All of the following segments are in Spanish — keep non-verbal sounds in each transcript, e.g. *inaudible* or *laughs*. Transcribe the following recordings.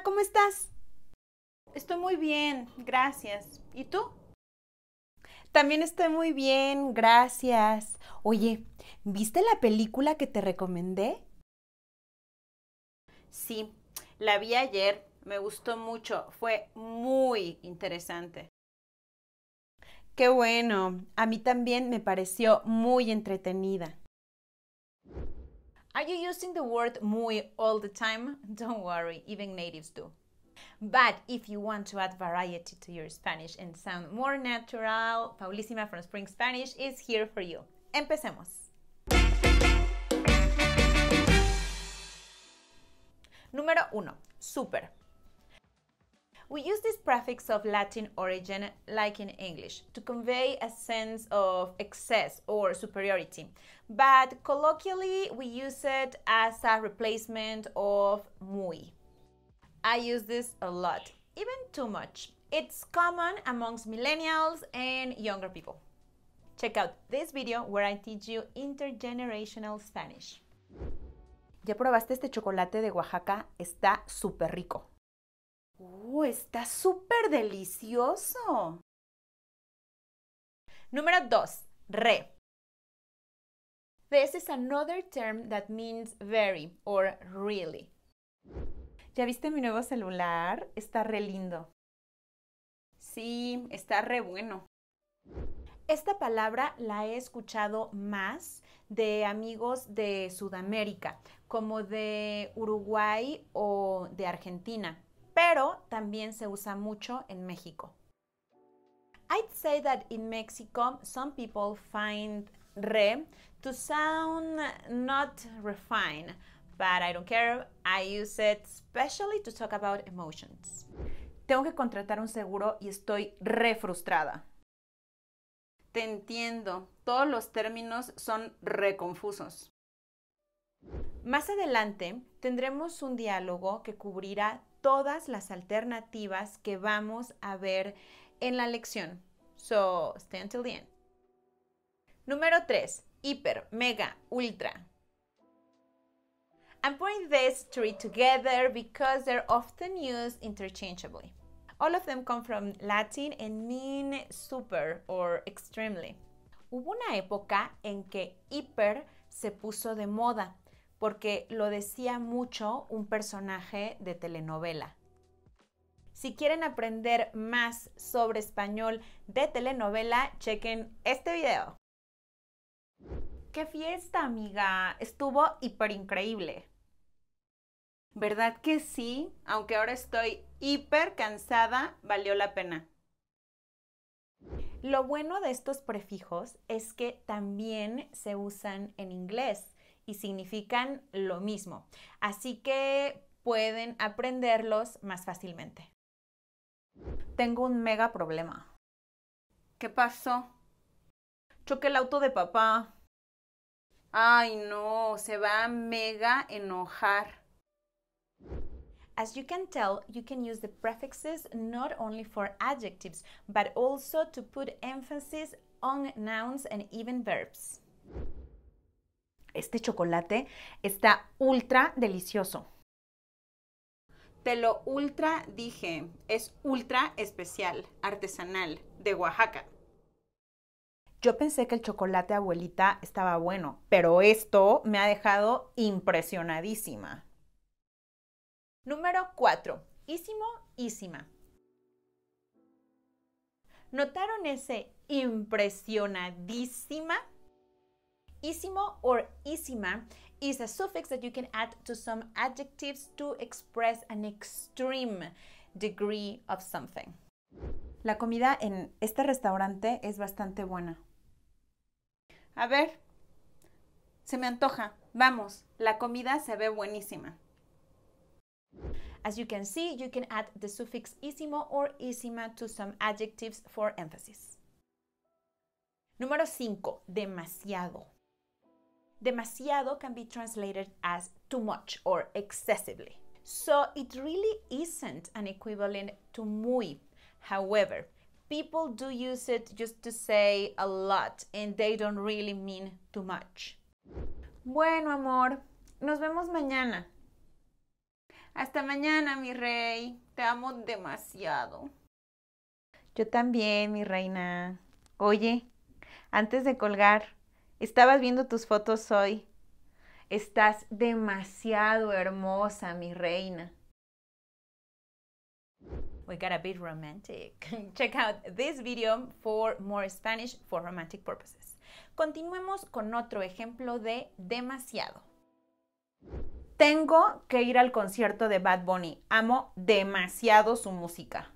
¿cómo estás? Estoy muy bien, gracias. ¿Y tú? También estoy muy bien, gracias. Oye, ¿viste la película que te recomendé? Sí, la vi ayer, me gustó mucho, fue muy interesante. Qué bueno, a mí también me pareció muy entretenida. Are you using the word muy all the time? *laughs* Don't worry, even natives do. But if you want to add variety to your Spanish and sound more natural, Paulísima from Spring Spanish is here for you. Empecemos. Número 1. Super. We use this prefix of Latin origin, like in English, to convey a sense of excess or superiority. But colloquially, we use it as a replacement of muy. I use this a lot, even too much. It's common amongst millennials and younger people. Check out this video where I teach you intergenerational Spanish. ¿Ya probaste este chocolate de Oaxaca? Está súper rico. ¡Oh, está súper delicioso! Número 2. Re. This is another term that means very or really. ¿Ya viste mi nuevo celular? Está re lindo. Sí, está re bueno. Esta palabra la he escuchado más de amigos de Sudamérica, como de Uruguay o de Argentina pero también se usa mucho en México. I'd say that in Mexico, some people find re to sound not refined, but I don't care. I use it especially to talk about emotions. Tengo que contratar un seguro y estoy re frustrada. Te entiendo, todos los términos son re confusos. Más adelante tendremos un diálogo que cubrirá todas las alternativas que vamos a ver en la lección. So, stay until the end. Número 3. Hiper, mega, ultra. I'm putting these three together because they're often used interchangeably. All of them come from Latin and mean super or extremely. Hubo una época en que hiper se puso de moda porque lo decía mucho un personaje de telenovela. Si quieren aprender más sobre español de telenovela, chequen este video. ¡Qué fiesta, amiga! Estuvo hiper increíble. ¿Verdad que sí? Aunque ahora estoy hiper cansada, valió la pena. Lo bueno de estos prefijos es que también se usan en inglés y significan lo mismo. Así que pueden aprenderlos más fácilmente. Tengo un mega problema. ¿Qué pasó? Choqué el auto de papá. Ay, no, se va a mega enojar. As you can tell, you can use the prefixes not only for adjectives, but also to put emphasis on nouns and even verbs. Este chocolate está ultra delicioso. Te lo ultra dije, es ultra especial, artesanal, de Oaxaca. Yo pensé que el chocolate abuelita estaba bueno, pero esto me ha dejado impresionadísima. Número 4. Ísimo, ísima. ¿Notaron ese impresionadísima? Ísimo or ísima is a suffix that you can add to some adjectives to express an extreme degree of something. La comida en este restaurante es bastante buena. A ver, se me antoja. Vamos, la comida se ve buenísima. As you can see, you can add the suffix ísimo or ísima to some adjectives for emphasis. Número 5. Demasiado. Demasiado can be translated as too much or excessively. So it really isn't an equivalent to muy. However, people do use it just to say a lot and they don't really mean too much. Bueno, amor, nos vemos mañana. Hasta mañana, mi rey. Te amo demasiado. Yo también, mi reina. Oye, antes de colgar, estabas viendo tus fotos hoy. Estás demasiado hermosa, mi reina. We got a bit romantic. *laughs* Check out this video for more Spanish for romantic purposes. Continuemos con otro ejemplo de demasiado. Tengo que ir al concierto de Bad Bunny. Amo demasiado su música.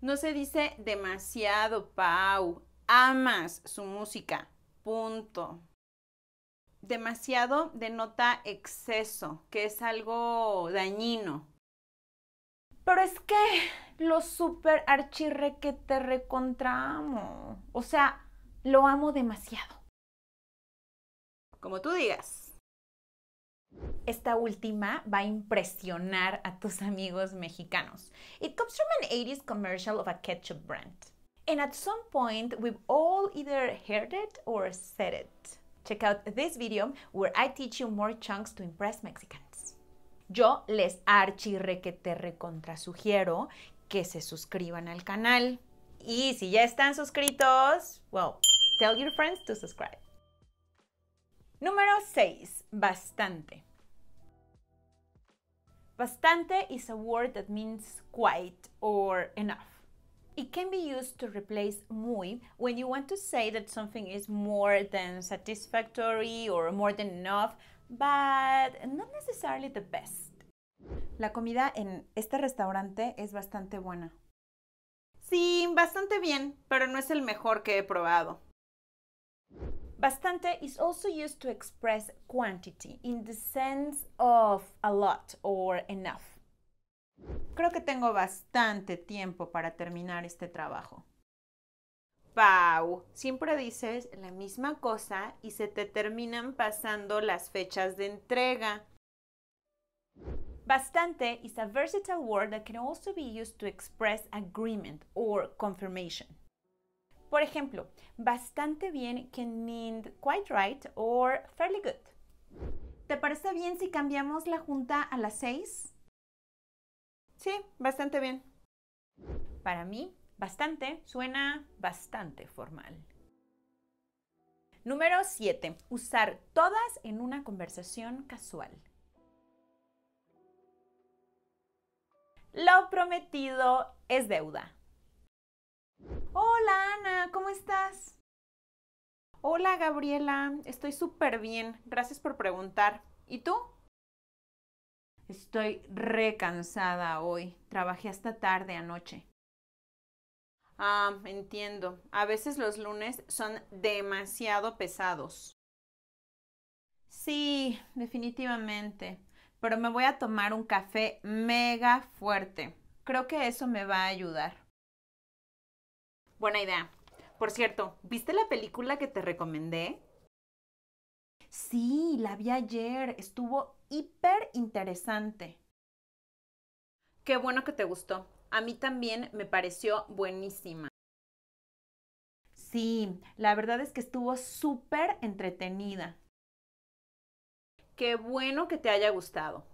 No se dice demasiado, Pau. Amas su música. Punto. Demasiado denota exceso, que es algo dañino. Pero es que lo super archirre que te recontramo. O sea, lo amo demasiado. Como tú digas. Esta última va a impresionar a tus amigos mexicanos. It comes from an 80s commercial of a ketchup brand. And at some point, we've all either heard it or said it. Check out this video where I teach you more chunks to impress Mexicans. Yo les archirre que te recontra sugiero que se suscriban al canal. Y si ya están suscritos, well, tell your friends to subscribe. Número 6. Bastante. Bastante is a word that means quite or enough. It can be used to replace muy when you want to say that something is more than satisfactory or more than enough, but not necessarily the best. La comida en este restaurante es bastante buena. Sí, bastante bien, pero no es el mejor que he probado. Bastante is also used to express quantity in the sense of a lot or enough. Creo que tengo bastante tiempo para terminar este trabajo. Pau, siempre dices la misma cosa y se te terminan pasando las fechas de entrega. Bastante is a versatile word that can also be used to express agreement or confirmation. Por ejemplo, bastante bien can mean quite right or fairly good. ¿Te parece bien si cambiamos la junta a las seis? Sí, bastante bien. Para mí, bastante suena bastante formal. Número 7. Usar todas en una conversación casual. Lo prometido es deuda. Hola Ana, ¿cómo estás? Hola Gabriela, estoy súper bien. Gracias por preguntar. ¿Y tú? Estoy recansada hoy. Trabajé hasta tarde anoche. Ah, entiendo. A veces los lunes son demasiado pesados. Sí, definitivamente pero me voy a tomar un café mega fuerte. Creo que eso me va a ayudar. Buena idea. Por cierto, ¿viste la película que te recomendé? Sí, la vi ayer. Estuvo hiper interesante. Qué bueno que te gustó. A mí también me pareció buenísima. Sí, la verdad es que estuvo súper entretenida. Qué bueno que te haya gustado.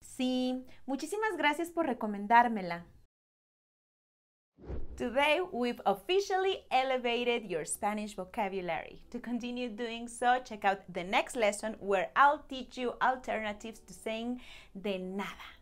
Sí, muchísimas gracias por recomendármela. Today, we've officially elevated your Spanish vocabulary. To continue doing so, check out the next lesson where I'll teach you alternatives to saying de nada.